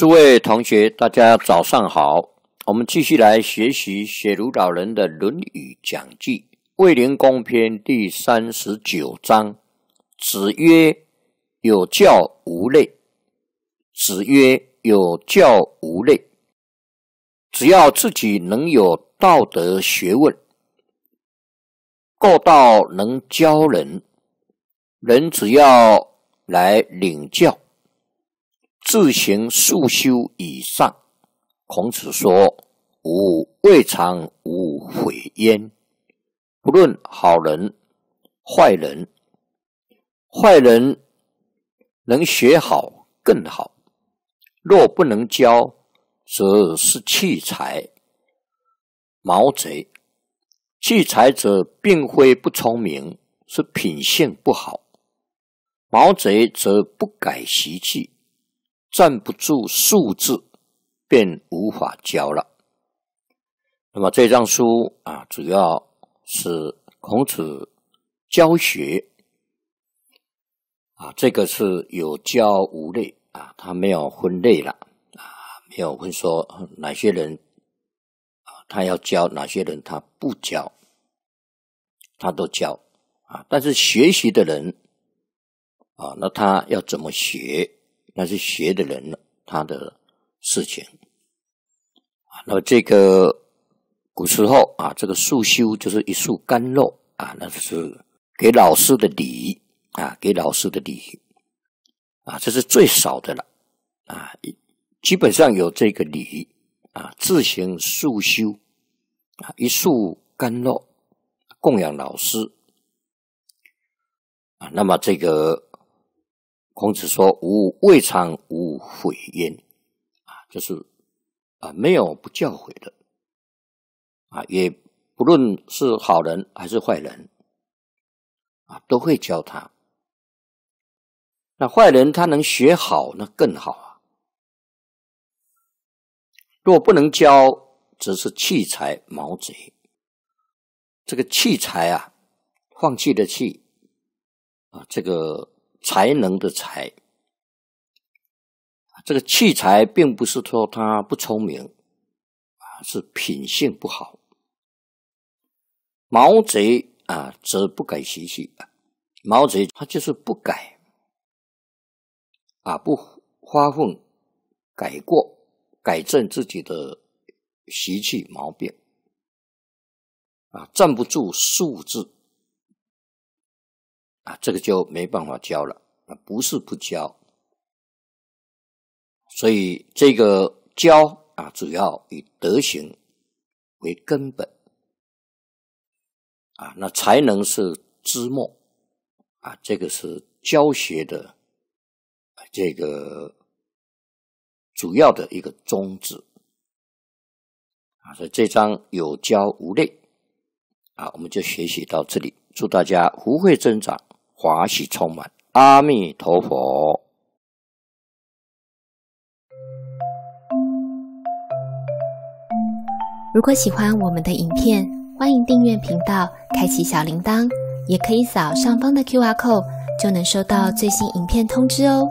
诸位同学，大家早上好。我们继续来学习写如老人的《论语讲记》《卫灵公篇》第三十九章。子曰：“有教无类。”子曰：“有教无类。”只要自己能有道德学问，够道能教人，人只要来领教。自行速修以上，孔子说：“吾未尝无悔焉。不论好人、坏人，坏人能学好更好；若不能教，则是弃才。毛贼，弃才者并非不聪明，是品性不好；毛贼则不改习气。”站不住数字，便无法教了。那么这张书啊，主要是孔子教学啊，这个是有教无类啊，他没有分类了啊，没有分说哪些人啊，他要教哪些人他不教，他都教啊。但是学习的人啊，那他要怎么学？那是学的人他的事情啊。那么这个古时候啊，这个束修就是一束甘露啊，那就是给老师的礼啊，给老师的礼啊，这是最少的了啊。基本上有这个礼啊，自行束修啊，一束甘露供养老师啊。那么这个。孔子说：“吾未尝无悔焉，啊，就是啊，没有不教诲的，啊，也不论是好人还是坏人，啊，都会教他。那坏人他能学好，那更好啊。若不能教，则是弃财毛贼。这个弃财啊，放弃的弃啊，这个。”才能的才，这个器材并不是说他不聪明，啊，是品性不好。毛贼啊，则不改习气。毛贼他就是不改，啊，不发奋改过，改正自己的习气毛病，啊，站不住数字。啊，这个就没办法教了。啊，不是不教，所以这个教啊，主要以德行为根本。啊，那才能是知末。啊，这个是教学的这个主要的一个宗旨。啊，所以这章有教无类。啊，我们就学习到这里。祝大家福慧增长。华喜充满，阿弥陀佛。如果喜欢我们的影片，欢迎订阅频道，开启小铃铛，也可以扫上方的 Q R code，就能收到最新影片通知哦。